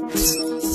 you